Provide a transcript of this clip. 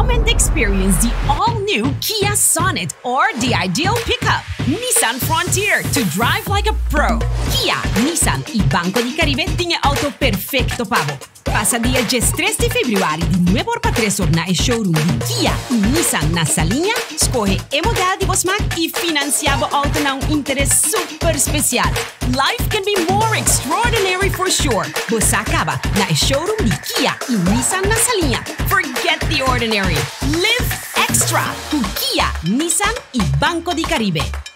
Come and experience the all-new Kia Sonet or the ideal pickup. Nissan Frontier to drive like a pro. Kia, Nissan y Banco de Caribe tinha auto perfecto pavo. Passa dia 3 de februário de nuevo para 3 na showroom de Kia e Nissan na Saliña. Escorre a modelo de Bosmac e financiava auto na um interesse super especial. Life can be more extraordinary for sure. Você acaba na showroom de Kia e Nissan na Saliña. Forget ordinary. Live extra Kia, Nissan e Banco de Caribe.